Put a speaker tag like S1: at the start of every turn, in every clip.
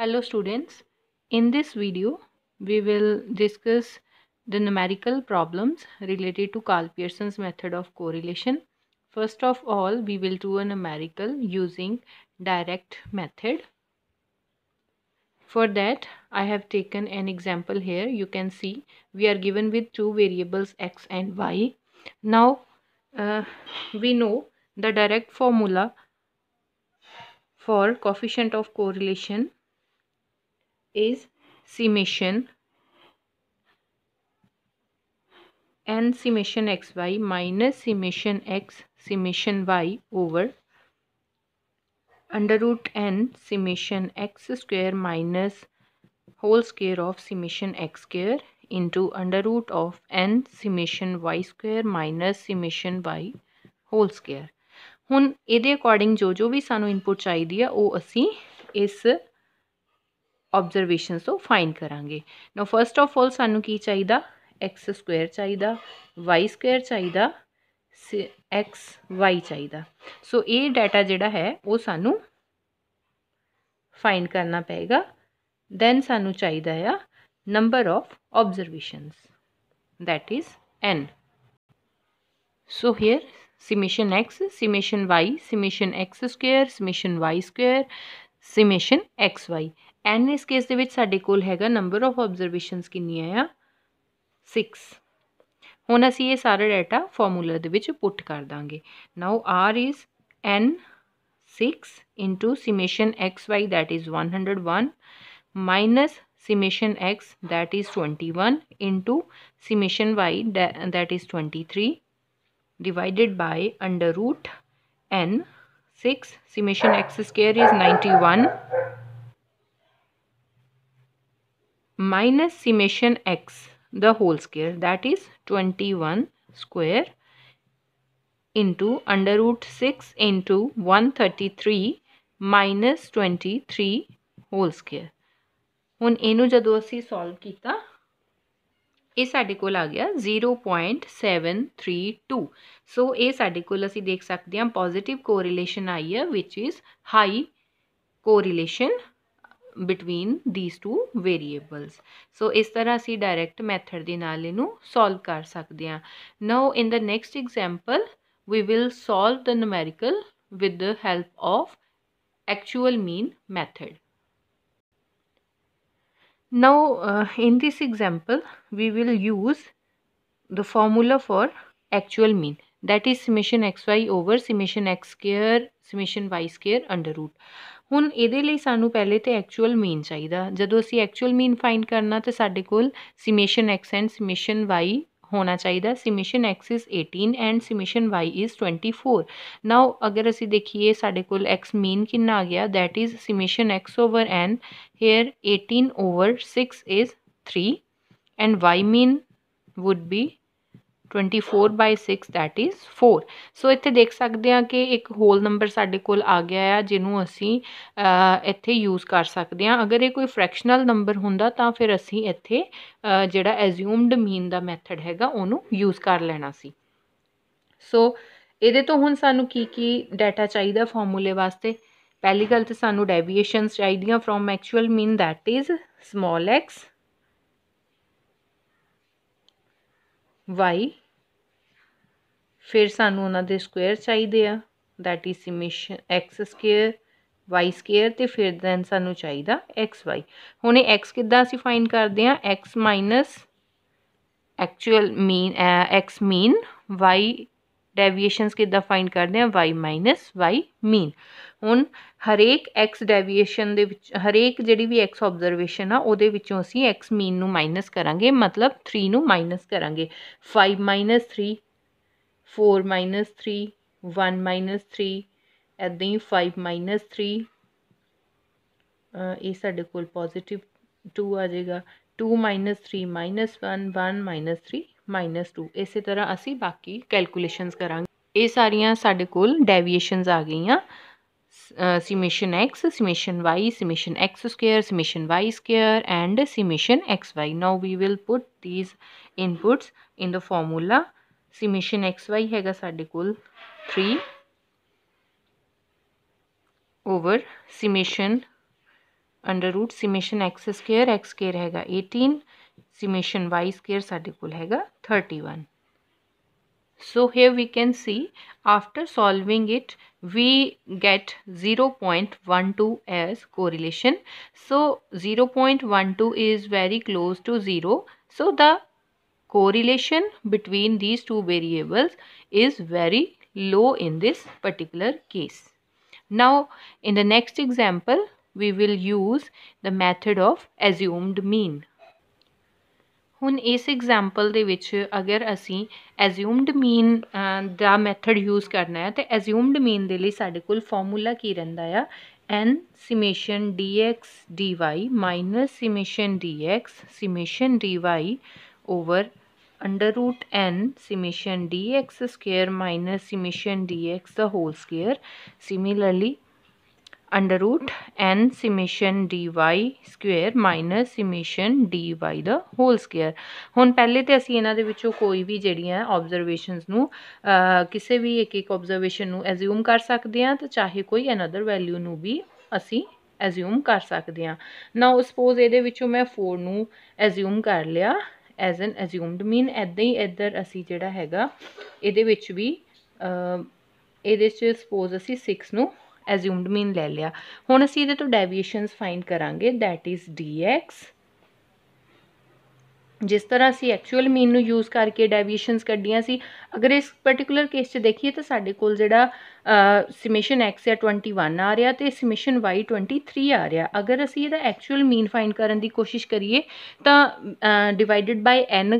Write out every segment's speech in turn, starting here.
S1: Hello students, in this video we will discuss the numerical problems related to Carl Pearson's method of correlation. First of all, we will do a numerical using direct method. For that, I have taken an example here. You can see we are given with two variables x and y. Now, uh, we know the direct formula for coefficient of correlation is summation n summation xy minus summation x summation y over under root n summation x square minus whole square of summation x square into under root of n summation y square minus summation y whole square ਹੁਣ ਇਹਦੇ according ਜੋ ਜੋ ਵੀ ਸਾਨੂੰ input ਚਾਹੀਦੀ ਆ ਉਹ ਅਸੀਂ ਇਸ ਆਬਜ਼ਰਵੇਸ਼ਨਸ ਤੋਂ ਫਾਈਂਡ ਕਰਾਂਗੇ ਨਾਓ ਫਰਸਟ ਆਫ ਆਲ ਸਾਨੂੰ ਕੀ ਚਾਹੀਦਾ x ਸਕੁਅਰ ਚਾਹੀਦਾ y ਸਕੁਅਰ ਚਾਹੀਦਾ x y ਚਾਹੀਦਾ ਸੋ ਇਹ ਡਾਟਾ ਜਿਹੜਾ ਹੈ ਉਹ ਸਾਨੂੰ ਫਾਈਂਡ ਕਰਨਾ ਪਏਗਾ ਦੈਨ ਸਾਨੂੰ ਚਾਹੀਦਾ ਆ number of observations that is n so here summation x summation y summation x square summation y square summation xy n ਇਸ ਕੇਸ ਦੇ ਵਿੱਚ ਸਾਡੇ ਕੋਲ ਹੈਗਾ ਨੰਬਰ ਆਫ ਆਬਜ਼ਰਵੇਸ਼ਨਸ ਕਿੰਨੀਆਂ ਆ 6 ਹੁਣ ਅਸੀਂ ਇਹ ਸਾਰਾ ਡਾਟਾ ਫਾਰਮੂਲਾ ਦੇ ਵਿੱਚ ਪੁੱਟ ਕਰ ਦਾਂਗੇ ਨਾਓ r is n 6 into summation xy that is 101 minus summation x that is 21 into summation y that is 23 divided by under root n 6 summation x square is 91 minus summation x the whole square that is 21 square into under root 6 into 133 minus 23 whole square ਹੁਣ ਇਹਨੂੰ ਜਦੋਂ ਅਸੀਂ solve ਕੀਤਾ ਇਹ ਸਾਡੇ ਕੋਲ ਆ ਗਿਆ 0.732 ਸੋ ਇਹ ਸਾਡੇ ਕੋਲ ਅਸੀਂ ਦੇਖ ਸਕਦੇ ਹਾਂ ਪੋਜ਼ਿਟਿਵ ਕੋਰਿਲੇਸ਼ਨ ਆਈ ਹੈ ਵਿਚ is high correlation Between these two variables so ਇਸ ਤਰ੍ਹਾਂ ਅਸੀਂ ਡਾਇਰੈਕਟ ਮੈਥਡ ਦੇ ਨਾਲ ਇਹਨੂੰ ਸੋਲਵ ਕਰ ਸਕਦੇ ਹਾਂ now in the next example we will solve the numerical with the help of actual mean method. Now, uh, in this example, we will use the formula for actual mean that is summation xy over summation x square summation y square under root. ਹੁਣ ਇਹਦੇ ਲਈ ਸਾਨੂੰ ਪਹਿਲੇ ਤੇ actual mean ਚਾਹੀਦਾ ਜਦੋਂ ਅਸੀਂ actual mean find ਕਰਨਾ ਤੇ ਸਾਡੇ ਕੋਲ summation x and summation y ਹੋਣਾ ਚਾਹੀਦਾ summation x is 18 and summation y is 24 now ਅਗਰ ਅਸੀਂ ਦੇਖੀਏ ਸਾਡੇ ਕੋਲ x ਮੀਨ ਕਿੰਨਾ ਆ ਗਿਆ that is summation x over n here 18 over 6 is 3 and y mean would be 24 by 6 that is 4 so ਇੱਥੇ ਦੇਖ ਸਕਦੇ ਹਾਂ ਕਿ ਇੱਕ ਹੋਲ ਨੰਬਰ ਸਾਡੇ ਕੋਲ ਆ ਗਿਆ ਆ, ਜਿਹਨੂੰ ਅਸੀਂ ਇੱਥੇ ਯੂਜ਼ ਕਰ ਸਕਦੇ ਹਾਂ। ਅਗਰ ਇਹ ਕੋਈ ਫ੍ਰੈਕਸ਼ਨਲ ਨੰਬਰ ਹੁੰਦਾ, ਤਾਂ ਫਿਰ ਅਸੀਂ ਇੱਥੇ ਜਿਹੜਾ ਐਜ਼ਿਊਮਡ ਮੀਨ ਦਾ ਮੈਥਡ ਹੈਗਾ, ਉਹਨੂੰ ਯੂਜ਼ ਕਰ ਲੈਣਾ ਸੀ। ਸੋ ਇਹਦੇ ਤੋਂ ਹੁਣ ਸਾਨੂੰ ਕੀ ਕੀ ਡਾਟਾ ਚਾਹੀਦਾ ਫਾਰਮੂਲੇ ਵਾਸਤੇ? ਪਹਿਲੀ ਗੱਲ ਤੇ ਸਾਨੂੰ ਡੈਵੀਏਸ਼ਨਸ ਚਾਹੀਦੀਆਂ from actual mean that is small x y ਫਿਰ ਸਾਨੂੰ ਉਹਨਾਂ ਦੇ ਸਕੁਅਰ ਚਾਹੀਦੇ ਆ, that is summation x square, y square ਤੇ ਫਿਰ ਦੈਨ ਸਾਨੂੰ ਚਾਹੀਦਾ xy ਹੁਣ ਇਹ x ਕਿੱਦਾਂ ਅਸੀਂ ਫਾਈਂਡ ਕਰਦੇ ਆ x actual mean x mean y deviations ਕਿੱਦਾਂ ਫਾਈਂਡ ਕਰਦੇ ਆ y y ਮੀਨ ਹੁਣ ਹਰੇਕ x ਡੈਵੀਏਸ਼ਨ ਦੇ ਵਿੱਚ ਹਰੇਕ ਜਿਹੜੀ ਵੀ x ਆਬਜ਼ਰਵੇਸ਼ਨ ਆ ਉਹਦੇ ਵਿੱਚੋਂ ਅਸੀਂ x ਮੀਨ ਨੂੰ ਮਾਈਨਸ ਕਰਾਂਗੇ ਮਤਲਬ 3 ਨੂੰ ਮਾਈਨਸ ਕਰਾਂਗੇ 5 3 4 minus 3 1 minus 3 ਐਦਾਂ ਹੀ 5 minus 3 ਇਹ ਸਾਡੇ ਕੋਲ ਪੋਜ਼ਿਟਿਵ 2 ਆ ਜਾਏਗਾ 2 minus 3 minus 1 1 minus 3 minus 2 ਇਸੇ ਤਰ੍ਹਾਂ ਅਸੀਂ ਬਾਕੀ ਕੈਲਕੂਲੇਸ਼ਨਸ ਕਰਾਂਗੇ ਇਹ ਸਾਰੀਆਂ ਸਾਡੇ ਕੋਲ ਡੈਵੀਏਸ਼ਨਸ ਆ ਗਈਆਂ summation x, summation y, summation x square, summation y square and summation xy. Now we will put these inputs in the formula. Summation xy ਹੈਗਾ ਸਾਡੇ ਕੋਲ 3 over summation under root summation x square x square ਹੈਗਾ 18 summation y square are equal to 31 so here we can see after solving it we get 0.12 as correlation so 0.12 is very close to 0 so the correlation between these two variables is very low in this particular case now in the next example we will use the method of assumed mean ਹੁਣ ਇਸ example ਦੇ ਵਿੱਚ ਅਗਰ ਅਸੀਂ ਐਜ਼ਿਊਮਡ ਮੀਨ ਦਾ method use ਕਰਨਾ ਹੈ ਤੇ ਐਜ਼ਿਊਮਡ ਮੀਨ ਦੇ ਲਈ ਸਾਡੇ ਕੋਲ ਫਾਰਮੂਲਾ ਕੀ ਰਹਿੰਦਾ ਆ n summation dx dy minus summation dx summation dy over under root n summation dx square minus summation dx the whole under root n root d y square minus minus d y the whole square. ਹੁਣ ਪਹਿਲੇ ਤੇ ਅਸੀਂ ਇਹਨਾਂ ਦੇ ਵਿੱਚੋਂ ਕੋਈ ਵੀ ਜਿਹੜੀਆਂ observations ਨੂੰ ਕਿਸੇ ਵੀ ਇੱਕ ਇੱਕ ਆਬਜ਼ਰਵੇਸ਼ਨ ਨੂੰ ਐਜ਼ਿਊਮ ਕਰ ਸਕਦੇ ਹਾਂ, ਤੇ ਚਾਹੇ ਕੋਈ ਅਨਦਰ ਵੈਲਿਊ ਨੂੰ ਵੀ ਅਸੀਂ ਐਜ਼ਿਊਮ ਕਰ ਸਕਦੇ ਹਾਂ। ਨਾਓ ਸਪੋਜ਼ ਇਹਦੇ ਵਿੱਚੋਂ ਮੈਂ 4 ਨੂੰ ਐਜ਼ਿਊਮ ਕਰ ਲਿਆ ਐਜ਼ ਐਨ ਐਜ਼ਿਊਮਡ ਮੀਨ ਐਦਾਂ ਹੀ ਇੱਧਰ ਅਸੀਂ ਜਿਹੜਾ ਹੈਗਾ, ਇਹਦੇ ਵਿੱਚ ਵੀ ਇਹਦੇ 'ਚ ਸਪੋਜ਼ ਅਸੀਂ 6 ਨੂੰ ਐਜ਼ਿਊਮਡ ਮੀਨ ਲੈ ਲਿਆ। ਹੁਣ ਅਸੀਂ ਇਹਦੇ ਤੋਂ ਡੈਵੀਏਸ਼ਨਸ ਫਾਈਂਡ ਕਰਾਂਗੇ ਥੈਟ ਇਜ਼ dx ਜਿਸ ਤਰ੍ਹਾਂ ਅਸੀਂ ਐਕਚੁਅਲ ਮੀਨ ਨੂੰ ਯੂਜ਼ ਕਰਕੇ ਡੈਵੀਏਸ਼ਨਸ ਕੱਢੀਆਂ ਸੀ, ਅਗਰ ਇਸ ਪਾਰਟਿਕੂਲਰ ਕੇਸ 'ਚ ਦੇਖੀਏ ਤਾਂ ਸਾਡੇ ਕੋਲ ਜਿਹੜਾ ਸਮੇਸ਼ਨ x ਹੈ 21 ਆ ਰਿਹਾ ਤੇ ਸਮੇਸ਼ਨ y 23 ਆ ਰਿਹਾ। ਅਗਰ ਅਸੀਂ ਇਹਦਾ ਐਕਚੁਅਲ ਮੀਨ ਫਾਈਂਡ ਕਰਨ ਦੀ ਕੋਸ਼ਿਸ਼ ਕਰੀਏ ਤਾਂ ਡਿਵਾਈਡਡ ਬਾਈ n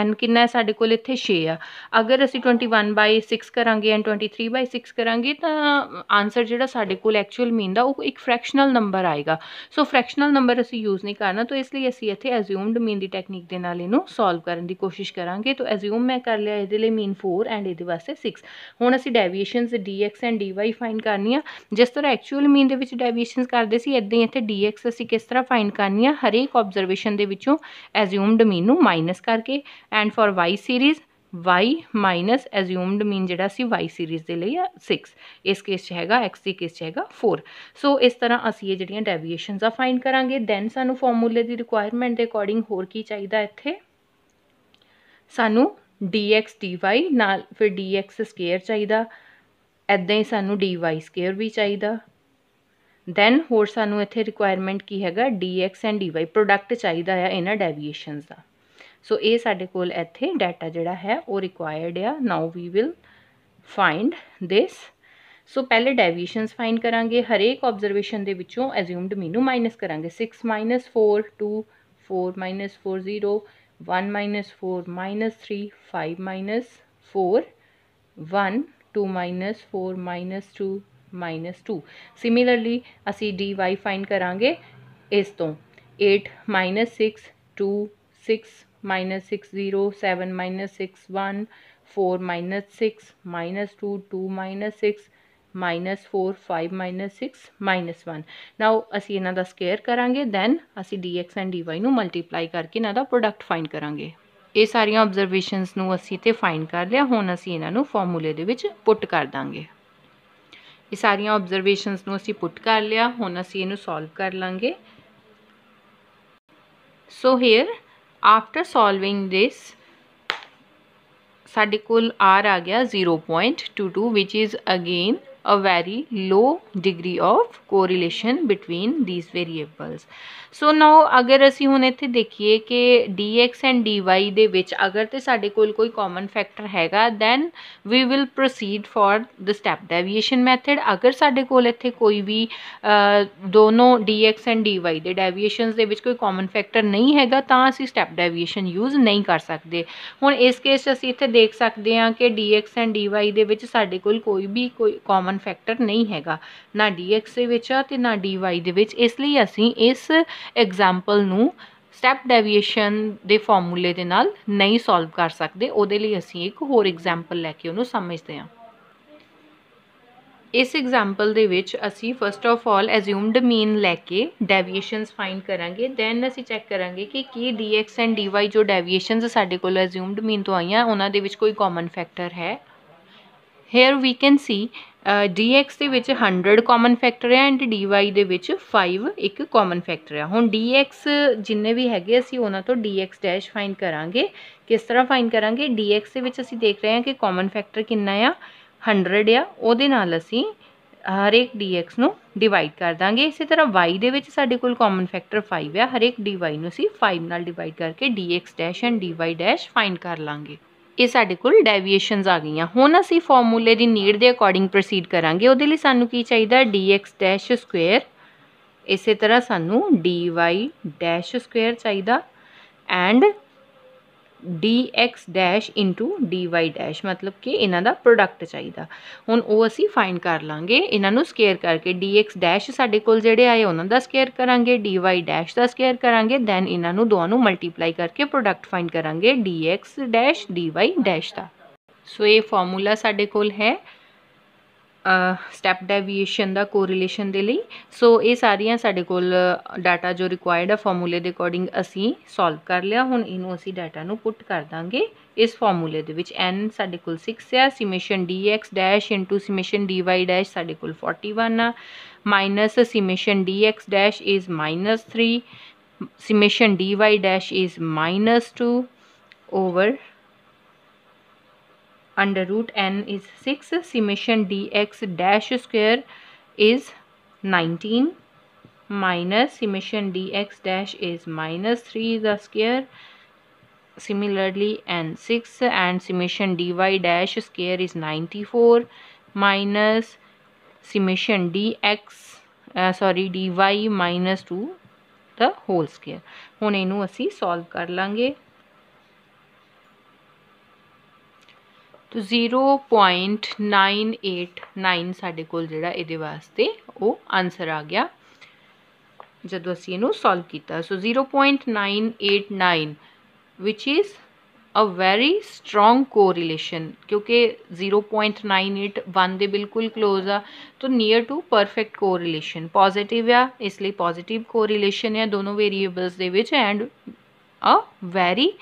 S1: n ਕਿੰਨਾ ਹੈ ਸਾਡੇ ਕੋਲ ਇੱਥੇ 6 ਆ। ਅਗਰ ਅਸੀਂ 21 ਬਾਈ 6 ਕਰਾਂਗੇ ਐਂਡ 23 ਬਾਈ 6 ਕਰਾਂਗੇ ਤਾਂ ਆਨਸਰ ਜਿਹੜਾ ਸਾਡੇ ਕੋਲ ਐਕਚੁਅਲ ਮੀਨ ਦਾ, ਉਹ ਇੱਕ ਫ੍ਰੈਕਸ਼ਨਲ ਨੰਬਰ ਆਏਗਾ। ਸੋ ਫ੍ਰੈਕਸ਼ਨਲ ਨੰਬਰ ਅਸੀਂ ਯੂਜ਼ ਨਹੀਂ ਕਰਨਾ, ਤਾਂ ਇਸ ਲਈ ਅਸੀਂ ਇੱਥੇ ਐਜ਼ਿਊਮਡ ਮੀਨ ਦੀ ਟੈਕਨੀਕ के नाल इनू सोल्व करने की कोशिश करा तो एज्यूम मैं कर लिया ये मीन फोर एंड ये वास्ते सिक्स हूँ असी deviation d x and d y find करनी है जिस तरह एक्चुअल मीन के डेविएशन करते इदा ही इतने डी एक्स असी किस तरह फाइन करनी है हरेक ऑब्जरवेशन के एज्यूम्ड मीनू माइनस करके and for y series y minus assumed mean ਜਿਹੜਾ ਸੀ y ਸੀਰੀਜ਼ ਦੇ ਲਈ ਆ 6 ਇਸ ਕੇਸ 'ਚ ਹੈਗਾ, x ਦੀ ਕੇਸ 'ਚ ਹੈਗਾ 4 ਸੋ ਇਸ ਤਰ੍ਹਾਂ ਅਸੀਂ ਇਹ ਜਿਹੜੀਆਂ ਡੈਵੀਏਸ਼ਨਸ ਆ ਫਾਈਂਡ ਕਰਾਂਗੇ। ਦੈਨ ਸਾਨੂੰ ਫਾਰਮੂਲੇ ਦੀ ਰਿਕੁਆਇਰਮੈਂਟ ਦੇ ਅਕੋਰਡਿੰਗ ਹੋਰ ਕੀ ਚਾਹੀਦਾ ਇੱਥੇ? ਸਾਨੂੰ dx dy ਨਾਲ ਫਿਰ dx ਸਕੁਅਰ ਚਾਹੀਦਾ। ਐਦਾਂ ਹੀ ਸਾਨੂੰ dy ਸਕੁਅਰ ਵੀ ਚਾਹੀਦਾ। ਦੈਨ ਹੋਰ ਸਾਨੂੰ ਇੱਥੇ ਰਿਕੁਆਇਰਮੈਂਟ ਕੀ ਹੈਗਾ? dx ਐਂਡ dy ਪ੍ਰੋਡਕਟ ਚਾਹੀਦਾ ਆ ਇਹਨਾਂ ਡੈਵੀਏਸ਼ਨਸ ਦਾ। ਸੋ ਇਹ ਸਾਡੇ ਕੋਲ ਇੱਥੇ ਡਾਟਾ ਜਿਹੜਾ ਹੈ ਉਹ ਰਿਕੁਆਇਰਡ ਆ ਨਾਓ ਵੀ ਵਿਲ ਫਾਈਂਡ ਦਿਸ ਸੋ ਪਹਿਲੇ ਡੈਵੀਏਸ਼ਨਸ ਫਾਈਂਡ ਕਰਾਂਗੇ ਹਰੇਕ ਆਬਜ਼ਰਵੇਸ਼ਨ ਦੇ ਵਿੱਚੋਂ ਐਜ਼ਿਊਮਡ ਮੀਨ ਨੂੰ ਮਾਈਨਸ ਕਰਾਂਗੇ 6 4 2 4 4 0 1 minus 4 minus 3 5 minus 4 1 2 minus 4 minus 2 minus 2 similarly ਅਸੀਂ dy find ਕਰਾਂਗੇ ਇਸ ਤੋਂ 8 minus 6 2 6 minus 6 0 7 minus 6 1 4 minus 6 minus 2 2 minus 6 minus 4 5 minus 6 minus 1 now ਅਸੀਂ ਇਹਨਾਂ ਦਾ ਸਕੁਅਰ ਕਰਾਂਗੇ ਦੈਨ ਅਸੀਂ dx ਐਂਡ dy ਨੂੰ ਮਲਟੀਪਲਾਈ ਕਰਕੇ ਇਹਨਾਂ ਦਾ ਪ੍ਰੋਡਕਟ ਫਾਈਂਡ ਕਰਾਂਗੇ ਇਹ ਸਾਰੀਆਂ ਆਬਜ਼ਰਵੇਸ਼ਨਸ ਨੂੰ ਅਸੀਂ ਤੇ ਫਾਈਂਡ ਕਰ ਲਿਆ ਹੁਣ ਅਸੀਂ ਇਹਨਾਂ ਨੂੰ ਫਾਰਮੂਲੇ ਦੇ ਵਿੱਚ ਪੁੱਟ ਕਰ ਦਾਂਗੇ ਇਹ ਸਾਰੀਆਂ ਆਬਜ਼ਰਵੇਸ਼ਨਸ ਨੂੰ ਅਸੀਂ ਪੁੱਟ ਕਰ ਲਿਆ ਹੁਣ ਅਸੀਂ ਇਹਨੂੰ ਸੋਲਵ ਕਰ ਲਾਂਗੇ so hair after solving this ਸਾਡੇ ਕੋਲ r ਆ ਗਿਆ 0.22 which is again a very low degree of correlation between these variables सो नाओ अगर असी हूँ इतने देखिए कि D X and D Y दे अगर तो साढ़े कोल कोई कॉमन फैक्टर हैगा then we will proceed for the step deviation method अगर साढ़े कोल इतने कोई भी आ, दोनों D X and D Y के डेविएशन कोई कॉमन फैक्टर नहीं है तो असी स्टैप डेविएशन यूज़ नहीं कर सकते हूँ इस केस असी इतने देख सकते हैं कि D X and D Y देे कोई भी कोई कॉमन फैक्टर नहीं है ना डी एक्स के ना डी वाई देसलिए असी इस ਐਗਜ਼ਾਮਪਲ ਨੂੰ ਸਟੈਪ ਡੈਵੀਏਸ਼ਨ ਦੇ ਫਾਰਮੂਲੇ ਦੇ ਨਾਲ ਨਹੀਂ ਸੋਲਵ ਕਰ ਸਕਦੇ, ਉਹਦੇ ਲਈ ਅਸੀਂ ਇੱਕ ਹੋਰ ਐਗਜ਼ਾਮਪਲ ਲੈ ਕੇ ਉਹਨੂੰ ਸਮਝਦੇ ਹਾਂ। ਇਸ ਐਗਜ਼ਾਮਪਲ ਦੇ ਵਿੱਚ ਅਸੀਂ first of all assumed mean ਲੈ ਕੇ ਡੈਵੀਏਸ਼ਨਸ ਫਾਈਂਡ ਕਰਾਂਗੇ ਦੈਨ ਅਸੀਂ ਚੈੱਕ ਕਰਾਂਗੇ ਕਿ ਕੀ dx ਐਂਡ dy ਜੋ ਡੈਵੀਏਸ਼ਨਸ ਸਾਡੇ ਕੋਲ ਐਜ਼ਿਊਮਡ ਮੀਨ ਤੋਂ ਆਈਆਂ, ਉਹਨਾਂ ਦੇ ਵਿੱਚ ਕੋਈ ਕਾਮਨ ਫੈਕਟਰ ਹੈ। Here we can see dx ਦੇ ਵਿੱਚ 100 ਕਾਮਨ ਫੈਕਟਰ ਹੈ ਐਂਡ dy ਦੇ ਵਿੱਚ 5 ਇੱਕ ਕਾਮਨ ਫੈਕਟਰ ਹੈ ਹੁਣ dx ਜਿੰਨੇ ਵੀ ਹੈਗੇ ਅਸੀਂ ਉਹਨਾਂ ਤੋਂ dx ਡੈਸ਼ ਫਾਈਂਡ ਕਰਾਂਗੇ ਕਿਸ ਤਰ੍ਹਾਂ ਫਾਈਂਡ ਕਰਾਂਗੇ dx ਦੇ ਵਿੱਚ ਅਸੀਂ ਦੇਖ ਰਹੇ ਹਾਂ ਕਿ ਕਾਮਨ ਫੈਕਟਰ ਕਿੰਨਾ ਆ 100 ਆ ਉਹਦੇ ਨਾਲ ਅਸੀਂ ਹਰੇਕ dx ਨੂੰ ਡਿਵਾਈਡ ਕਰ ਦਾਂਗੇ ਇਸੇ ਤਰ੍ਹਾਂ y ਦੇ ਵਿੱਚ ਸਾਡੇ ਕੋਲ ਕਾਮਨ ਫੈਕਟਰ 5 ਆ ਹਰੇਕ dy ਨੂੰ ਅਸੀਂ 5 ਨਾਲ ਡਿਵਾਈਡ ਕਰਕੇ dx dash and dy dash find ਕਰ ਲਾਂਗੇ ਇਹ ਸਾਡੇ ਕੋਲ ਡੈਵੀਏਸ਼ਨਸ ਆ ਗਈਆਂ। ਹੁਣ ਅਸੀਂ ਫਾਰਮੂਲੇ ਦੀ ਨੀਡ ਦੇ ਅਕੋਰਡਿੰਗ ਪ੍ਰੋਸੀਡ ਕਰਾਂਗੇ। ਉਹਦੇ ਲਈ ਸਾਨੂੰ ਕੀ ਚਾਹੀਦਾ? dx ਡੈਸ਼ ਸਕੁਅਰ ਇਸੇ ਤਰ੍ਹਾਂ ਸਾਨੂੰ dy ਡੈਸ਼ ਸਕੁਅਰ ਚਾਹੀਦਾ। And dx dash into dy dash ਮਤਲਬ ਕਿ ਇਹਨਾਂ ਦਾ ਪ੍ਰੋਡਕਟ ਚਾਹੀਦਾ ਹੁਣ ਉਹ ਅਸੀਂ ਫਾਈਂਡ ਕਰ ਲਾਂਗੇ ਇਹਨਾਂ ਨੂੰ ਸਕੁਅਰ ਕਰਕੇ dx ਡੈਸ਼ ਸਾਡੇ ਕੋਲ ਜਿਹੜੇ ਆਏ ਉਹਨਾਂ ਦਾ ਸਕੁਅਰ ਕਰਾਂਗੇ dy ਡੈਸ਼ ਦਾ ਸਕੁਅਰ ਕਰਾਂਗੇ ਦੈਨ ਇਹਨਾਂ ਨੂੰ ਦੋਵਾਂ ਨੂੰ ਮਲਟੀਪਲਾਈ ਕਰਕੇ ਪ੍ਰੋਡਕਟ ਫਾਈਂਡ ਕਰਾਂਗੇ dx ਡੈਸ਼ dy ਡੈਸ਼ ਦਾ ਸੋ ਇਹ ਫਾਰਮੂਲਾ ਸਾਡੇ ਕੋਲ ਹੈ ਸਟੈਪ ਡੈਵੀਏਸ਼ਨ ਦਾ ਕੋਰਿਲੇਸ਼ਨ ਦੇ ਲਈ ਸੋ ਇਹ ਸਾਰੀਆਂ ਸਾਡੇ ਕੋਲ ਡਾਟਾ ਜੋ ਰਿਕੁਆਇਰਡ ਹੈ ਫਾਰਮੂਲੇ ਦੇ ਅਕੋਰਡਿੰਗ ਅਸੀਂ ਸੋਲਵ ਕਰ ਲਿਆ ਹੁਣ ਇਹਨੂੰ ਅਸੀਂ ਡਾਟਾ ਨੂੰ ਪੁੱਟ ਕਰ ਦਾਂਗੇ ਇਸ ਫਾਰਮੂਲੇ ਦੇ ਵਿੱਚ n ਸਾਡੇ ਕੋਲ 6 ਹੈ summation dx dash into summation dy dash ਸਾਡੇ ਕੋਲ 41 ਆ minus summation dx dash is minus 3 summation dy dash is minus 2 over under root n is 6 summation dx dash square is 19 minus summation dx dash is minus 3 the square similarly n 6 and summation dy dash square is 94 minus summation dx uh, sorry dy minus 2 the whole square ਹੁਣ ਇਹਨੂੰ ਅਸੀਂ solve ਕਰ ਲਾਂਗੇ तो zero point nine eight nine साढ़े को जोड़ा ये वास्ते वो आंसर आ गया। जो असी इनू सॉल्व किया so zero point nine eight nine which is a very strong correlation क्योंकि zero point nine eight one के बिल्कुल क्लोज आ तो near to perfect correlation positive आ, इसलिए पॉजिटिव को रिलेशन है दोनों variables and a very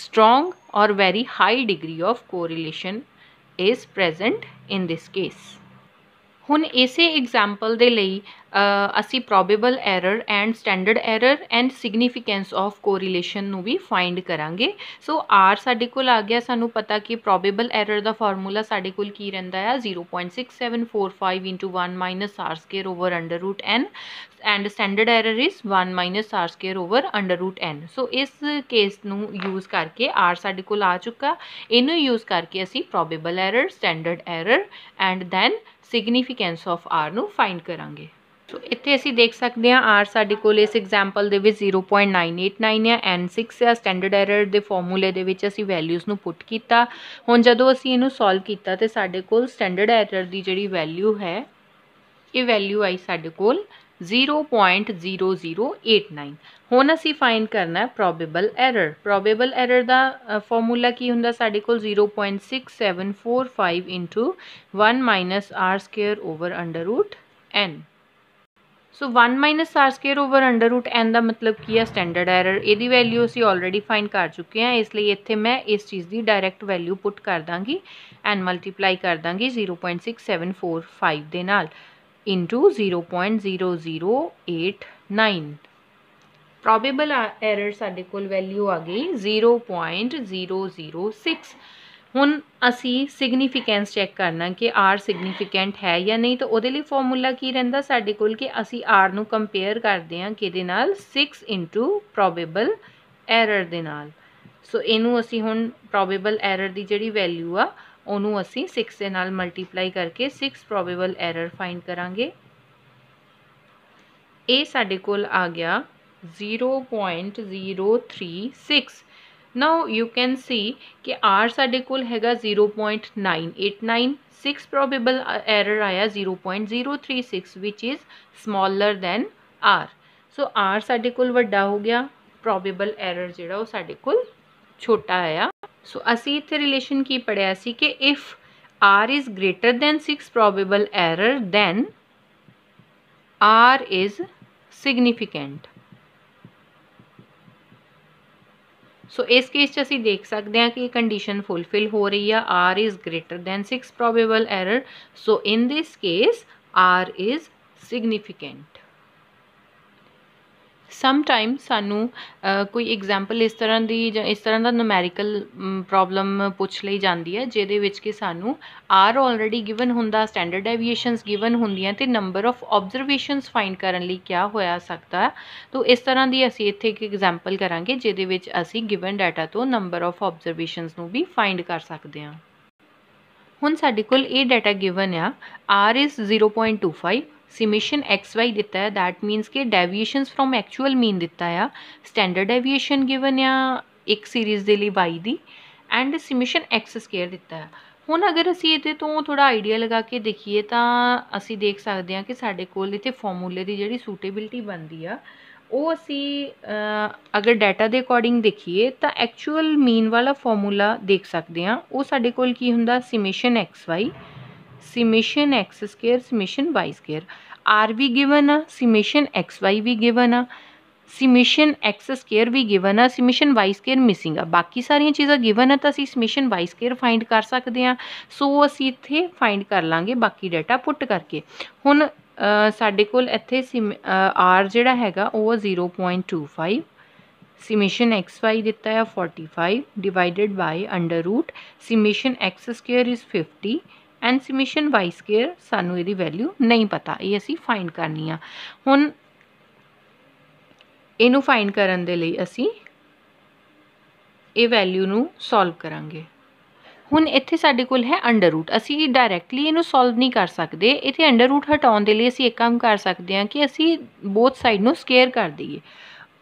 S1: strong or very high degree of correlation is present in this case. ਹੁਣ ਇਸੇ ਐਗਜ਼ਾਮਪਲ ਦੇ ਲਈ ਅਸੀਂ probable error and standard error and significance of correlation ਨੂੰ ਵੀ ਫਾਈਂਡ ਕਰਾਂਗੇ ਸੋ ਆਰ ਸਾਡੇ ਕੋਲ ਆ ਗਿਆ ਸਾਨੂੰ ਪਤਾ ਕਿ ਪ੍ਰੋਬੇਬਲ ਐਰਰ ਦਾ ਫਾਰਮੂਲਾ ਸਾਡੇ ਕੋਲ ਕੀ ਰਹਿੰਦਾ ਆ 0.6745 into 1 minus r square over under root n and standard error is 1 minus r square over under root n ਸੋ ਇਸ ਕੇਸ ਨੂੰ ਯੂਜ਼ ਕਰਕੇ r ਸਾਡੇ ਕੋਲ ਆ ਚੁੱਕਾ ਇਹਨੂੰ ਯੂਜ਼ ਕਰਕੇ ਅਸੀਂ probable error standard error and then significance of r ਨੂੰ ਫਾਈਂਡ ਕਰਾਂਗੇ। ਸੋ ਇੱਥੇ ਅਸੀਂ ਦੇਖ ਸਕਦੇ ਹਾਂ r ਸਾਡੇ ਕੋਲ ਇਸ ਐਗਜ਼ਾਮਪਲ ਦੇ ਵਿੱਚ 0.989 ਹੈ n 6 ਹੈ ਸਟੈਂਡਰਡ ਐਰਰ ਦੇ ਫਾਰਮੂਲੇ ਦੇ ਵਿੱਚ ਅਸੀਂ ਵੈਲਿਊਜ਼ ਨੂੰ ਪੁੱਟ ਕੀਤਾ। ਹੁਣ ਜਦੋਂ ਅਸੀਂ ਇਹਨੂੰ ਸੋਲਵ ਕੀਤਾ ਤੇ ਸਾਡੇ ਕੋਲ ਸਟੈਂਡਰਡ ਐਰਰ ਦੀ ਜਿਹੜੀ ਵੈਲਿਊ ਹੈ, ਇਹ ਵੈਲਿਊ ਆਈ ਸਾਡੇ ਕੋਲ 0.0089 ਹੁਣ ਅਸੀਂ ਫਾਈਂਡ ਕਰਨਾ ਹੈ ਪ੍ਰੋਬੇਬਲ ਐਰਰ ਪ੍ਰੋਬੇਬਲ ਐਰਰ ਦਾ ਫਾਰਮੂਲਾ ਕੀ ਹੁੰਦਾ ਸਾਡੇ ਕੋਲ 0.6745 1 r square over under root n so 1 minus R square over under root n ਦਾ ਮਤਲਬ ਕੀ ਹੈ ਸਟੈਂਡਰਡ ਐਰਰ ਇਹਦੀ ਵੈਲਿਊ ਅਸੀਂ ਆਲਰੇਡੀ ਫਾਈਂਡ ਕਰ ਚੁੱਕੇ ਹਾਂ ਇਸ ਲਈ ਇੱਥੇ ਮੈਂ ਇਸ ਚੀਜ਼ ਦੀ ਡਾਇਰੈਕਟ ਵੈਲਿਊ ਪੁੱਟ ਕਰ ਦਾਂਗੀ ਐਂਡ ਮਲਟੀਪਲਾਈ ਕਰ ਦਾਂਗੀ 0.6745 ਦੇ ਨਾਲ into 0.0089 ਪ੍ਰੋਬੇਬਲ ਐਰਰ ਸਾਡੇ ਕੋਲ ਵੈਲਿਊ ਆ ਗਈ 0.006 ਹੁਣ ਅਸੀਂ ਸਿਗਨੀਫੀਕੈਂਸ ਚੈੱਕ ਕਰਨਾ ਕਿ r ਸਿਗਨੀਫੀਕੈਂਟ ਹੈ ਜਾਂ ਨਹੀਂ, ਤਾਂ ਉਹਦੇ ਲਈ ਫਾਰਮੂਲਾ ਕੀ ਰਹਿੰਦਾ ਸਾਡੇ ਕੋਲ ਕਿ ਅਸੀਂ r ਨੂੰ ਕੰਪੇਅਰ ਕਰਦੇ ਹਾਂ ਕਿਹਦੇ ਨਾਲ? 6 ਪ੍ਰੋਬੇਬਲ ਐਰਰ ਦੇ ਨਾਲ। ਸੋ ਇਹਨੂੰ ਅਸੀਂ ਹੁਣ ਪ੍ਰੋਬੇਬਲ ਐਰਰ ਦੀ ਜਿਹੜੀ ਵੈਲਿਊ ਆ ਉਹਨੂੰ ਅਸੀਂ 6 ਦੇ ਨਾਲ ਮਲਟੀਪਲਾਈ ਕਰਕੇ 6 ਪ੍ਰੋਬੇਬਲ ਐਰਰ ਫਾਈਂਡ ਕਰਾਂਗੇ ਇਹ ਸਾਡੇ ਕੋਲ ਆ ਗਿਆ 0.036 ਨਾਓ ਯੂ ਕੈਨ ਸੀ ਕਿ r ਸਾਡੇ ਕੋਲ ਹੈਗਾ 0.989 6 ਪ੍ਰੋਬੇਬਲ ਐਰਰ ਆਇਆ 0.036 which is smaller than r so r ਸਾਡੇ ਕੋਲ ਵੱਡਾ ਹੋ ਗਿਆ ਪ੍ਰੋਬੇਬਲ ਐਰਰ ਜਿਹੜਾ ਉਹ ਸਾਡੇ ਕੋਲ ਛੋਟਾ ਆਇਆ ਸੋ ਅਸੀਂ ਇੱਥੇ ਰਿਲੇਸ਼ਨ ਕੀ ਪੜਿਆ ਸੀ ਕਿ if r is greater than 6 probable error then r is significant so ਇਸ ਕੇਸ 'ਚ ਅਸੀਂ ਦੇਖ ਸਕਦੇ ਹਾਂ ਕਿ ਕੰਡੀਸ਼ਨ ਫੁੱਲਫਿਲ ਹੋ ਰਹੀ ਆ r is greater than 6 probable error so in this case r is significant some time ਸਾਨੂੰ ਕੋਈ ਇਗਜ਼ੈਂਪਲ ਇਸ ਤਰ੍ਹਾਂ ਦੀ ਜਾਂ ਇਸ ਤਰ੍ਹਾਂ ਦਾ ਨਮੈਰੀਕਲ ਪ੍ਰੋਬਲਮ ਪੁੱਛ ਲਈ ਜਾਂਦੀ ਹੈ, ਜਿਹਦੇ ਵਿੱਚ ਕਿ ਸਾਨੂੰ ਆਰ ਆਲਰੇਡੀ ਗਿਵਨ ਹੁੰਦਾ ਸਟੈਂਡਰਡ ਡੈਵੀਏਸ਼ਨਸ ਗਿਵਨ ਹੁੰਦੀਆਂ ਅਤੇ ਨੰਬਰ ਆਫ ਓਬਜ਼ਰਵੇਸ਼ਨਸ ਫਾਈਂਡ ਕਰਨ ਲਈ ਕਿਆ ਹੋਇਆ ਸਕਦਾ। ਤੋ ਇਸ ਤਰ੍ਹਾਂ ਦੀ ਅਸੀਂ ਇੱਥੇ ਇੱਕ ਐਗਜ਼ਾਮਪਲ ਕਰਾਂਗੇ, ਜਿਹਦੇ ਵਿੱਚ ਅਸੀਂ ਗਿਵਨ ਡਾਟਾ ਤੋਂ ਨੰਬਰ ਆਫ ਆਬਜ਼ਰਵੇਸ਼ਨਸ ਨੂੰ ਵੀ ਫਾਈਂਡ ਕਰ ਸਕਦੇ ਹਾਂ। ਹੁਣ ਸਾਡੇ ਕੋਲ ਇਹ ਡਾਟਾ ਗਿਵਨ ਆ, r ਇਜ਼ 0.25 ਸਿਮੇਸ਼ਨ xy ਦਿੱਤਾ ਹੈ, that means ਕਿ ਡੈਵੀਏਸ਼ਨਸ ਫਰੋਮ ਐਕਚੁਅਲ ਮੀਨ ਦਿੱਤਾ ਆ। ਸਟੈਂਡਰਡ ਡੈਵੀਏਸ਼ਨ ਗਿਵਨ ਆ ਇੱਕ ਸੀਰੀਜ਼ ਦੇ ਲਈ y ਦੀ ਐਂਡ ਸਿਮੇਸ਼ਨ x ਸਕੁਅਰ ਦਿੱਤਾ ਹੈ। ਹੁਣ ਅਗਰ ਅਸੀਂ ਇਹਦੇ ਤੋਂ ਥੋੜਾ ਆਈਡੀਆ ਲਗਾ ਕੇ ਦੇਖੀਏ, ਤਾਂ ਅਸੀਂ ਦੇਖ ਸਕਦੇ ਹਾਂ ਕਿ ਸਾਡੇ ਕੋਲ ਇੱਥੇ ਫਾਰਮੂਲੇ ਦੀ ਜਿਹੜੀ ਸੂਟੇਬਿਲਟੀ ਬਣਦੀ ਆ, ਉਹ ਅਸੀਂ ਅਗਰ ਡਾਟਾ ਦੇ ਅਕੋਰਡਿੰਗ ਦੇਖੀਏ, ਤਾਂ ਐਕਚੁਅਲ ਮੀਨ ਵਾਲਾ ਫਾਰਮੂਲਾ ਦੇਖ ਸਕਦੇ ਹਾਂ। ਉਹ ਸਾਡੇ ਕੋਲ ਕੀ ਹੁੰਦਾ? Summation xy summation x square summation y square r ਵੀ ਗਿਵਨ ਆ summation xy ਵੀ ਗਿਵਨ ਆ summation x square ਵੀ ਗਿਵਨ ਆ summation y square ਮਿਸਿੰਗ ਆ ਬਾਕੀ ਸਾਰੀਆਂ ਚੀਜ਼ਾਂ ਗਿਵਨ ਆ ਤਾਂ ਅਸੀਂ summation y square ਫਾਈਂਡ ਕਰ ਸਕਦੇ ਆ ਸੋ ਅਸੀਂ ਇੱਥੇ ਫਾਈਂਡ ਕਰ ਲਾਂਗੇ ਬਾਕੀ ਡਾਟਾ ਪੁੱਟ ਕਰਕੇ ਹੁਣ ਸਾਡੇ ਕੋਲ ਇੱਥੇ r ਜਿਹੜਾ ਹੈਗਾ ਉਹ 0.25 summation xy ਦਿੱਤਾ ਹੈ 45 divided by under root summation x square is 50 and ਸਮਿਸ਼ਨ y square ਸਾਨੂੰ ਇਹਦੀ ਵੈਲਿਊ ਨਹੀਂ ਪਤਾ ਇਹ ਅਸੀਂ ਫਾਈਂਡ ਕਰਨੀ ਆ ਹੁਣ ਇਹਨੂੰ ਫਾਈਂਡ ਕਰਨ ਦੇ ਲਈ ਅਸੀਂ ਇਹ ਵੈਲਿਊ ਨੂੰ ਸੋਲਵ ਕਰਾਂਗੇ ਹੁਣ ਇੱਥੇ ਸਾਡੇ ਕੋਲ ਹੈ ਅੰਡਰ ਰੂਟ ਅਸੀਂ ਡਾਇਰੈਕਟਲੀ ਇਹਨੂੰ ਸੋਲਵ ਨਹੀਂ ਕਰ ਸਕਦੇ ਇੱਥੇ ਅੰਡਰ ਰੂਟ ਹਟਾਉਣ ਦੇ ਲਈ ਅਸੀਂ ਇੱਕ ਕੰਮ ਕਰ ਸਕਦੇ ਹਾਂ ਕਿ ਅਸੀਂ ਬੋਥ ਸਾਈਡ ਨੂੰ ਸਕੁਅਰ ਕਰ ਦਈਏ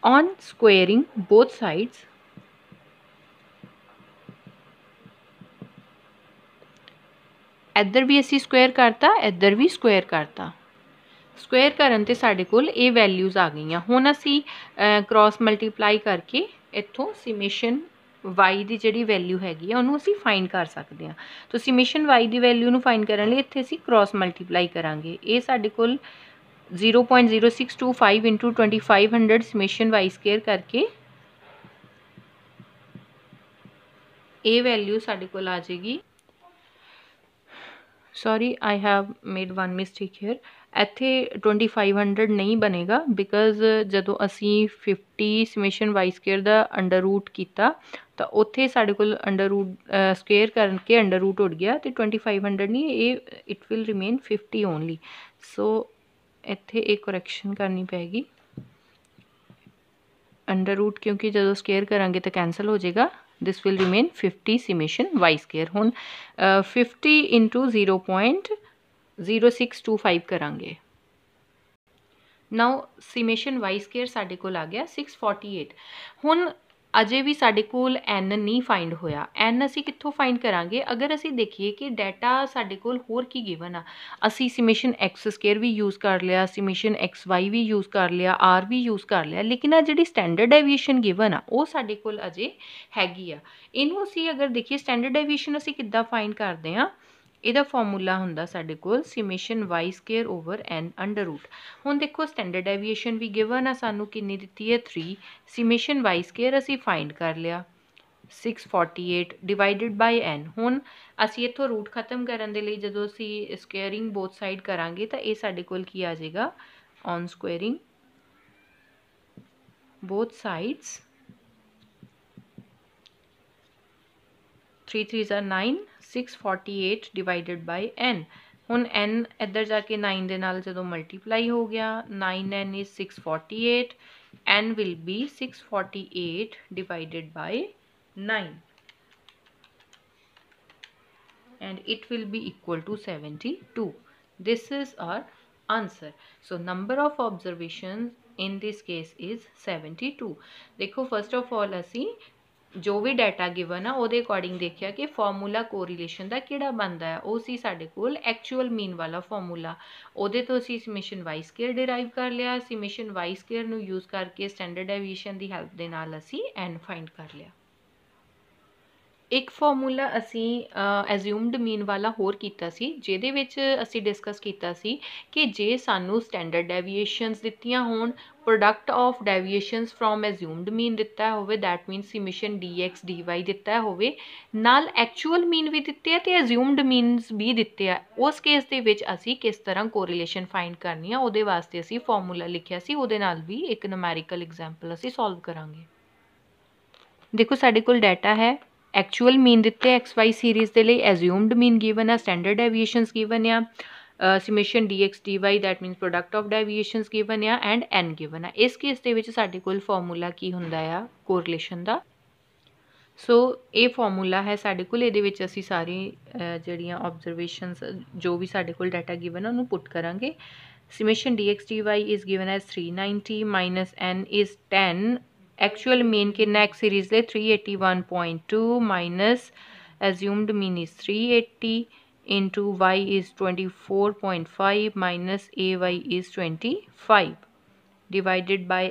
S1: ਔਨ ਸਕੁਅਰਿੰਗ ਬੋਥ ਸਾਈਡਸ ਇੱਧਰ ਵੀ ਅਸੀਂ ਸਕੁਅਰ ਕਰਤਾ ਇੱਧਰ ਵੀ ਸਕੁਅਰ ਕਰਤਾ ਸਕੁਅਰ ਕਰਨ ਤੇ ਸਾਡੇ ਕੋਲ ਇਹ ਵੈਲਿਊਜ਼ ਆ ਗਈਆਂ ਹੁਣ ਅਸੀਂ ਕ੍ਰਾਸ ਮਲਟੀਪਲਾਈ ਕਰਕੇ ਇੱਥੋਂ ਸਿਮੇਸ਼ਨ y ਦੀ ਜਿਹੜੀ ਵੈਲਿਊ ਹੈਗੀ ਆ ਉਹਨੂੰ ਅਸੀਂ ਫਾਈਂਡ ਕਰ ਸਕਦੇ ਹਾਂ ਤਾਂ ਸਿਮੇਸ਼ਨ y ਦੀ ਵੈਲਿਊ ਨੂੰ ਫਾਈਂਡ ਕਰਨ ਲਈ ਇੱਥੇ ਅਸੀਂ ਕ੍ਰਾਸ ਮਲਟੀਪਲਾਈ ਕਰਾਂਗੇ ਇਹ ਸਾਡੇ ਕੋਲ 0.0625 2500 ਸਮੇਸ਼ਨ y ਸਕੁਅਰ ਕਰਕੇ ਇਹ ਵੈਲਿਊ ਸਾਡੇ ਕੋਲ ਆ ਜਾਏਗੀ sorry I have made one mistake here ਇੱਥੇ 2500 ਨਹੀਂ ਬਣੇਗਾ ਬਿਕਾਜ਼ ਜਦੋਂ ਅਸੀਂ 50 ਸਮੇਸ਼ਨ y ਸਕੁਅਰ ਦਾ ਅੰਡਰ ਰੂਟ ਕੀਤਾ ਤਾਂ ਉੱਥੇ ਸਾਡੇ ਕੋਲ ਅੰਡਰ ਰੂਟ ਸਕੁਅਰ ਕਰਨ ਕੇ ਅੰਡਰ ਰੂਟ ਉੱਡ ਗਿਆ ਤੇ 2500 ਨਹੀਂ ਇਹ it will remain 50 only so ਇੱਥੇ ਇਹ ਕਰੈਕਸ਼ਨ ਕਰਨੀ ਪੈਗੀ ਅੰਡਰ ਰੂਟ ਕਿਉਂਕਿ ਜਦੋਂ ਸਕੁਅਰ ਕਰਾਂਗੇ ਤਾਂ ਕੈਨਸਲ ਹੋ ਜਾਏਗਾ this will remain 50 summation y square ਹੁਣ 50 into 0.0625 ਕਰਾਂਗੇ ਨਾਓ summation y square ਸਾਡੇ ਕੋਲ ਆ ਗਿਆ 648 ਹੁਣ ਅਜੇ ਵੀ ਸਾਡੇ ਕੋਲ n ਨਹੀਂ ਫਾਈਂਡ ਹੋਇਆ n ਅਸੀਂ ਕਿੱਥੋਂ ਫਾਈਂਡ ਕਰਾਂਗੇ ਅਗਰ ਅਸੀਂ ਦੇਖੀਏ ਕਿ ਡਾਟਾ ਸਾਡੇ ਕੋਲ ਹੋਰ ਕੀ ਗਿਵਨ ਆ ਅਸੀਂ ਸਿਮੇਸ਼ਨ x ਸਕੁਅਰ ਵੀ ਯੂਜ਼ ਕਰ ਲਿਆ ਸਿਮੇਸ਼ਨ xy ਵੀ ਯੂਜ਼ ਕਰ ਲਿਆ r ਵੀ ਯੂਜ਼ ਕਰ ਲਿਆ ਲੇਕਿਨ ਆ ਜਿਹੜੀ ਸਟੈਂਡਰਡ ਡੈਵੀਏਸ਼ਨ ਗਿਵਨ ਆ ਉਹ ਸਾਡੇ ਕੋਲ ਅਜੇ ਹੈਗੀ ਆ ਇਹਨੂੰ ਅਸੀਂ ਅਗਰ ਦੇਖੀਏ ਸਟੈਂਡਰਡ ਡੈਵੀਏਸ਼ਨ ਅਸੀਂ ਕਿੱਦਾਂ ਫਾਈਂਡ ਕਰਦੇ ਆ ਇਹਦਾ ਫਾਰਮੂਲਾ ਹੁੰਦਾ ਸਾਡੇ ਕੋਲ summation y square over n under root ਹੁਣ ਦੇਖੋ ਸਟੈਂਡਰਡ ਡੈਵੀਏਸ਼ਨ ਵੀ ਗਿਵਨ ਆ ਸਾਨੂੰ ਕਿੰਨੀ ਦਿੱਤੀ ਹੈ 3 ਸਮੇਸ਼ਨ y ਸਕੁਅਰ ਅਸੀਂ ਫਾਈਂਡ ਕਰ ਲਿਆ 648 ਡਿਵਾਈਡਡ ਬਾਈ n ਹੁਣ ਅਸੀਂ ਇੱਥੋਂ ਰੂਟ ਖਤਮ ਕਰਨ ਦੇ ਲਈ ਜਦੋਂ ਅਸੀਂ ਸਕੁਅਰਿੰਗ ਬੋਥ ਸਾਈਡ ਕਰਾਂਗੇ ਤਾਂ ਇਹ ਸਾਡੇ ਕੋਲ ਕੀ ਆ ਜਾਏਗਾ on ਸਕੁਅਰਿੰਗ both sides 3 3s are 9 648 divided by n ਹੁਣ n ਇੱਧਰ ਜਾ ਕੇ 9 ਦੇ ਨਾਲ ਜਦੋਂ ਮਲਟੀਪਲਾਈ ਹੋ ਗਿਆ 9n is 648 n will be 648 divided by 9 and it will be equal to 72 this is our answer so number of observations in this case is 72 ਦੇਖੋ first of all ਅਸੀਂ ਜੋ ਵੀ ਡਾਟਾ ਗਿਵਨ ਆ, ਉਹਦੇ according ਦੇਖਿਆ ਕਿ formula correlation ਦਾ ਕਿਹੜਾ ਬਣਦਾ ਆ ਉਹ ਸੀ ਸਾਡੇ ਕੋਲ ਐਕਚੁਅਲ ਮੀਨ ਵਾਲਾ ਫਾਰਮੂਲਾ ਉਹਦੇ ਤੋਂ ਅਸੀਂ ਸਮੇਸ਼ਨ ਵਾਈ ਸਕੇਅਰ ਡਿਰਾਈਵ ਕਰ ਲਿਆ। ਸਮੇਸ਼ਨ ਵਾਈ ਸਕੇਅਰ ਨੂੰ ਯੂਜ਼ ਕਰਕੇ ਸਟੈਂਡਰਡ ਡੈਵੀਏਸ਼ਨ ਦੀ ਹੈਲਪ ਦੇ ਨਾਲ ਅਸੀਂ n ਫਾਈਂਡ ਕਰ ਲਿਆ। ਇੱਕ ਫਾਰਮੂਲਾ ਅਸੀਂ ਐਜ਼ਿਊਮਡ ਮੀਨ ਵਾਲਾ ਹੋਰ ਕੀਤਾ ਸੀ ਜਿਹਦੇ ਵਿੱਚ ਅਸੀਂ ਡਿਸਕਸ ਕੀਤਾ ਸੀ ਕਿ ਜੇ ਸਾਨੂੰ ਸਟੈਂਡਰਡ ਡੈਵੀਏਸ਼ਨਸ ਦਿੱਤੀਆਂ ਹੋਣ product of deviations from assumed mean ਦਿੱਤਾ ਹੋਵੇ that means summation dx dy ਦਿੱਤਾ ਹੋਵੇ ਨਾਲ ਐਕਚੁਅਲ ਮੀਨ ਵੀ ਦਿੱਤੇ ਆ ਤੇ ਐਜ਼ਿਊਮਡ ਮੀਨਸ ਵੀ ਦਿੱਤੇ ਆ ਉਸ ਕੇਸ ਦੇ ਵਿੱਚ ਅਸੀਂ ਕਿਸ ਤਰ੍ਹਾਂ ਕੋਰਿਲੇਸ਼ਨ ਫਾਈਂਡ ਕਰਨੀ ਆ ਉਹਦੇ ਵਾਸਤੇ ਅਸੀਂ ਫਾਰਮੂਲਾ ਲਿਖਿਆ ਸੀ ਉਹਦੇ ਨਾਲ ਵੀ ਇੱਕ ਨੂਮੈਰੀਕਲ ਐਗਜ਼ਾਮਪਲ ਅਸੀਂ ਸੋਲਵ ਕਰਾਂਗੇ ਦੇਖੋ ਸਾਡੇ ਕੋਲ ਡਾਟਾ ਹੈ ਐਕਚੁਅਲ ਮੀਨ ਦਿੱਤੇ ਐਕਸ ਵਾਈ ਸੀਰੀਜ਼ ਦੇ ਲਈ ਐਜ਼ਿਊਮਡ ਮੀਨ ਗਿਵਨ ਆ ਸਟੈਂਡਰਡ ਡੈਵੀਏਸ਼ਨਸ ਗਿਵਨ ਆ summation dx dy, that means product of deviations given ਆ ਐਂਡ n given ਆ। ਇਸ ਕੇਸ ਦੇ ਵਿੱਚ ਸਾਡੇ ਕੋਲ ਫਾਰਮੂਲਾ ਕੀ ਹੁੰਦਾ ਆ? ਕੋਰਿਲੇਸ਼ਨ ਦਾ। ਸੋ ਇਹ ਫਾਰਮੂਲਾ ਹੈ ਸਾਡੇ ਕੋਲ, ਇਹਦੇ ਵਿੱਚ ਅਸੀਂ ਸਾਰੀ ਜਿਹੜੀਆਂ ਆਬਜ਼ਰਵੇਸ਼ਨਸ ਜੋ ਵੀ ਸਾਡੇ ਕੋਲ ਡਾਟਾ ਗਿਵਨ ਆ, ਉਹਨੂੰ ਪੁੱਟ ਕਰਾਂਗੇ। Summation dx dy is given as 390 minus n is 10 actual mean के नेक्स्ट सीरीज़ ले three eighty one point two minus assumed mean is three eighty two Y is twenty four point five minus A Y is twenty five divided by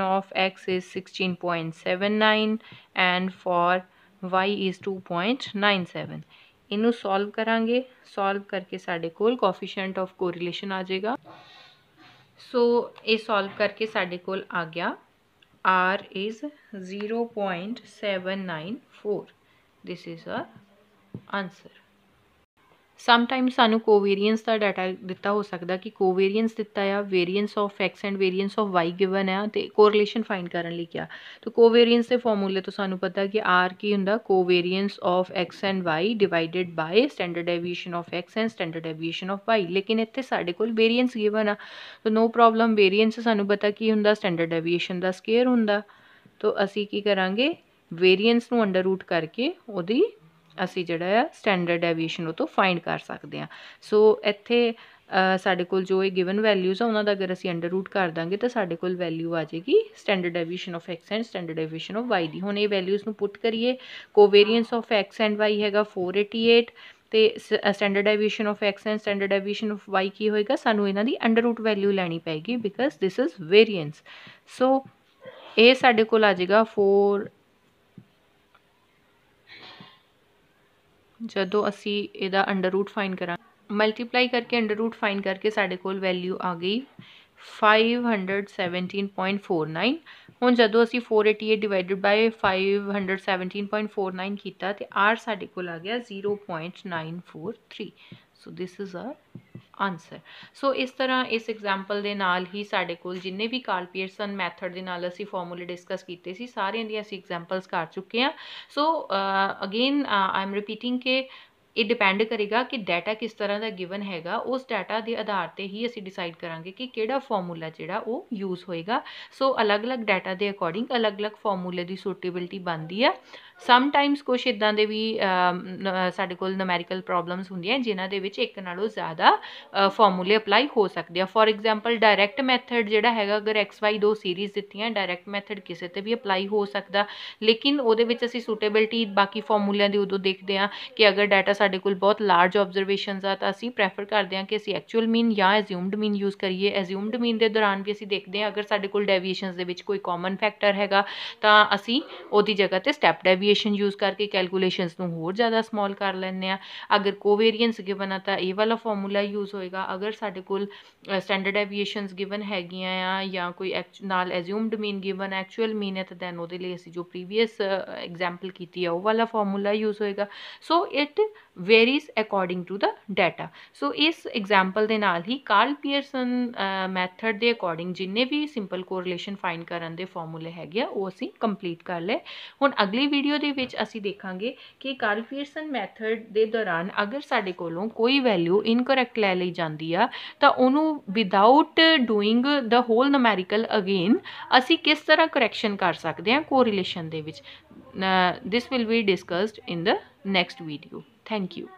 S1: of X is sixteen point deviation nine and for 16.79 is two point nine 2.97 इनू solve करा solve करके साथ को of correlation आ जाएगा। So ये solve करके साढ़े को आ गया। R is zero point seven nine four this is a answer sometime ਸਾਨੂੰ ਕੋਵੇਰੀਅੰਸ ਦਾ ਡਾਟਾ ਦਿੱਤਾ ਹੋ ਸਕਦਾ ਕਿ ਕੋਵੇਰੀਅੰਸ ਦਿੱਤਾ ਆ variance of x and variance of y given ਆ ਤੇ ਕੋਰਿਲੇਸ਼ਨ ਫਾਈਂਡ ਕਰਨ ਲਈ ਕਿਹਾ ਤਾਂ ਕੋਵੇਰੀਅੰਸ ਦੇ ਫਾਰਮੂਲੇ ਤੋਂ ਸਾਨੂੰ ਪਤਾ ਕਿ r ਕੀ ਹੁੰਦਾ covariance of x and y divided by standard deviation of x and standard deviation of y ਲੇਕਿਨ ਇੱਥੇ ਸਾਡੇ ਕੋਲ ਵੇਰੀਅੰਸ ਗਿਵਨ ਆ ਤਾਂ ਨੋ ਪ੍ਰੋਬਲਮ ਵੇਰੀਅੰਸ ਸਾਨੂੰ ਪਤਾ ਕੀ ਹੁੰਦਾ ਸਟੈਂਡਰਡ ਡੈਵੀਏਸ਼ਨ ਦਾ ਸਕੁਅਰ ਹੁੰਦਾ ਤਾਂ ਅਸੀਂ ਕੀ ਕਰਾਂਗੇ ਵੇਰੀਅੰਸ ਨੂੰ ਅੰਡਰ ਰੂਟ ਕਰਕੇ ਉਹਦੀ ਅਸੀਂ ਜਿਹੜਾ ਆ ਸਟੈਂਡਰਡ ਡੈਵੀਏਸ਼ਨ ਉਹ ਤੋਂ ਫਾਈਂਡ ਕਰ ਸਕਦੇ ਆ ਸੋ ਇੱਥੇ ਸਾਡੇ ਕੋਲ ਜੋ ਇਹ ਗਿਵਨ ਵੈਲਿਊਜ਼ ਆ ਉਹਨਾਂ ਦਾ ਅਗਰ ਅਸੀਂ ਅੰਡਰ ਰੂਟ ਕਰ ਦਾਂਗੇ ਤਾਂ ਸਾਡੇ ਕੋਲ ਵੈਲਿਊ ਆ ਜਾਏਗੀ standard deviation of x and standard deviation of y ਦੀ ਹੁਣ ਇਹ ਵੈਲਿਊਜ਼ ਨੂੰ ਪੁੱਟ ਕਰੀਏ covariance of x and y ਹੈਗਾ 488 ਤੇ standard deviation of x and standard deviation of y ਕੀ ਹੋਏਗਾ ਸਾਨੂੰ ਇਹਨਾਂ ਦੀ ਅੰਡਰ ਰੂਟ ਵੈਲਿਊ ਲੈਣੀ ਪਏਗੀ because this is variance so ਇਹ ਸਾਡੇ ਕੋਲ ਆ ਜਾਏਗਾ 4 ਜਦੋਂ ਅਸੀਂ ਇਹਦਾ ਅੰਡਰ ਰੂਟ ਫਾਈਂਡ ਕਰਾਂ ਮਲਟੀਪਲਾਈ ਕਰਕੇ ਅੰਡਰ ਰੂਟ ਫਾਈਂਡ ਕਰਕੇ ਸਾਡੇ ਕੋਲ ਵੈਲਿਊ ਆ ਗਈ 517.49 ਹੁਣ ਜਦੋਂ ਅਸੀਂ 488 ਡਿਵਾਈਡਡ ਬਾਈ 517.49 ਕੀਤਾ ਤੇ r ਸਾਡੇ ਕੋਲ ਆ ਗਿਆ 0.943 ਸੋ ਦਿਸ ਇਜ਼ ਆਰ ਆਨਸਰ ਸੋ ਇਸ ਤਰ੍ਹਾਂ ਇਸ ਐਗਜ਼ਾਮਪਲ ਦੇ ਨਾਲ ਹੀ ਸਾਡੇ ਕੋਲ ਜਿੰਨੇ ਵੀ ਕਾਰਲ ਪੀਅਰਸਨ ਮੈਥਡ ਦੇ ਨਾਲ ਅਸੀਂ ਫਾਰਮੂਲੇ ਡਿਸਕਸ ਕੀਤੇ ਸੀ ਸਾਰਿਆਂ ਦੀਆਂ ਅਸੀਂ ਐਗਜ਼ਾਮਪਲਸ ਕਰ ਚੁੱਕੇ ਹਾਂ so again I am repeating ਕਿ ਇਹ ਡਿਪੈਂਡ ਕਰੇਗਾ ਕਿ ਡਾਟਾ ਕਿਸ ਤਰ੍ਹਾਂ ਦਾ ਗਿਵਨ ਹੈਗਾ ਉਸ ਡਾਟਾ ਦੇ ਆਧਾਰ ਤੇ ਹੀ ਅਸੀਂ ਡਿਸਾਈਡ ਕਰਾਂਗੇ ਕਿ ਕਿਹੜਾ ਫਾਰਮੂਲਾ ਜਿਹੜਾ ਉਹ ਯੂਜ਼ ਹੋਏਗਾ ਸੋ ਅਲੱਗ-ਅਲੱਗ ਡਾਟਾ ਦੇ ਅਕੋਰਡਿੰਗ ਅਲੱਗ-ਅਲੱਗ ਫਾਰਮੂਲੇ ਦੀ ਸੂਟੇਬਿਲਟੀ ਬਣਦੀ ਆ ਸਮ ਟਾਈਮਸ ਕੁਝ ਇਦਾਂ ਦੇ ਵੀ ਸਾਡੇ ਕੋਲ ਨੂਮੈਰੀਕਲ ਪ੍ਰੋਬਲਮਸ ਹੁੰਦੀਆਂ ਜਿਨ੍ਹਾਂ ਦੇ ਵਿੱਚ ਇੱਕ ਨਾਲੋਂ ਜ਼ਿਆਦਾ ਫਾਰਮੂਲੇ ਅਪਲਾਈ ਹੋ ਸਕਦੇ ਆ ਫੋਰ ਐਗਜ਼ਾਮਪਲ ਡਾਇਰੈਕਟ ਮੈਥਡ ਜਿਹੜਾ ਹੈਗਾ ਅਗਰ x y ਦੋ ਸੀਰੀਜ਼ ਦਿੱਤੀਆਂ ਡਾਇਰੈਕਟ ਮੈਥਡ ਕਿਸੇ ਤੇ ਵੀ ਅਪਲਾਈ ਹੋ ਸਕਦਾ ਲੇਕਿਨ ਉਹਦੇ ਵਿੱਚ ਅਸੀਂ ਸੂਟੇਬਿਲਟੀ ਬਾਕੀ ਫਾਰਮੂਲਿਆਂ ਦੀ ਉਦੋਂ ਦੇਖਦੇ ਆ ਕਿ ਅਗਰ ਡਾਟਾ ਸਾਡੇ ਕੋਲ ਬਹੁਤ ਲਾਰਜ ਆਬਜ਼ਰਵੇਸ਼ਨਸ ਆ ਤਾਂ ਅਸੀਂ ਪ੍ਰੈਫਰ ਕਰਦੇ ਹਾਂ ਕਿ ਅਸੀਂ ਐਕਚੁਅਲ ਮੀਨ ਜਾਂ ਐਜ਼ਿਊਮਡ ਮੀਨ ਯੂਜ਼ ਕਰੀਏ ਐਜ਼ਿਊਮਡ ਮੀਨ ਦੇ ਦੌਰਾਨ ਵੀ ਅਸੀਂ ਦੇਖਦੇ ਹਾਂ ਅਗਰ ਸਾਡੇ ਕੋਲ ਡੈਵੀਏਸ਼ਨਸ ਦੇ ਵਿੱਚ ਕੋਈ ਕਾਮਨ ਫੈਕਟਰ ਹੈਗਾ ਤਾਂ ਅਸੀਂ ਉਹਦੀ ਜਗ੍ਹਾ ਤੇ ਸਟੈਪ ਡੈਵੀਏਸ਼ਨ ਯੂਜ਼ ਕਰਕੇ ਕੈਲਕੂਲੇਸ਼ਨਸ ਨੂੰ ਹੋਰ ਜ਼ਿਆਦਾ ਸਮਾਲ ਕਰ ਲੈਂਦੇ ਆ ਅਗਰ ਕੋਵੇਰੀਅੰਸ ਗਿਵਨ ਆ ਤਾਂ ਇਹ ਵਾਲਾ ਫਾਰਮੂਲਾ ਯੂਜ਼ ਹੋਏਗਾ ਅਗਰ ਸਾਡੇ ਕੋਲ ਸਟੈਂਡਰਡ ਡੈਵੀਏਸ਼ਨਸ ਗਿਵਨ ਹੈਗੀਆਂ ਆ ਜਾਂ ਕੋਈ ਨਾਲ ਐਜ਼ਿਊਮਡ ਮੀਨ ਗਿਵਨ ਐਕਚੁਅਲ ਮੀਨ ਹੈ ਤਾਂ ਦੈਨ ਉਹਦੇ ਲਈ ਅਸੀਂ ਜੋ ਪ੍ਰੀਵੀਅਸ ਐਗਜ਼ਾਮਪਲ ਕੀਤੀ ਆ ਉਹ ਵਾਲਾ ਫਾਰਮੂਲਾ ਯੂਜ਼ ਹੋਏਗਾ so it varies according to the data so ਇਸ ਐਗਜ਼ਾਮਪਲ ਦੇ ਨਾਲ ਹੀ ਕਾਰਲ ਪੀਅਰਸਨ ਮੈਥਡ ਦੇ ਅਕੋਰਡਿੰਗ ਜਿੰਨੇ ਵੀ ਸਿੰਪਲ ਕੋਰਿਲੇਸ਼ਨ ਫਾਈਂਡ ਕਰਨ ਦੇ ਫਾਰਮੂਲੇ ਹੈਗੇ ਆ ਉਹ ਅਸੀਂ ਕੰਪਲੀਟ ਕਰ ਲਏ ਹੁਣ ਅਗਲੀ ਵੀਡੀਓ ਦੇ ਵਿੱਚ ਅਸੀਂ ਦੇਖਾਂਗੇ ਕਿ ਕਾਰਲ ਪੀਅਰਸਨ ਮੈਥਡ ਦੇ ਦੌਰਾਨ ਅਗਰ ਸਾਡੇ ਕੋਲੋਂ ਕੋਈ ਵੈਲਿਊ ਇਨਕਰੈਕਟ ਲੈ ਲਈ ਜਾਂਦੀ ਆ ਤਾਂ ਉਹਨੂੰ without doing the whole numerical again ਅਸੀਂ ਕਿਸ ਤਰ੍ਹਾਂ ਕਰੈਕਸ਼ਨ ਕਰ ਸਕਦੇ ਹਾਂ ਕੋਰਿਲੇਸ਼ਨ ਦੇ ਵਿੱਚ this will be discussed in the next video thank you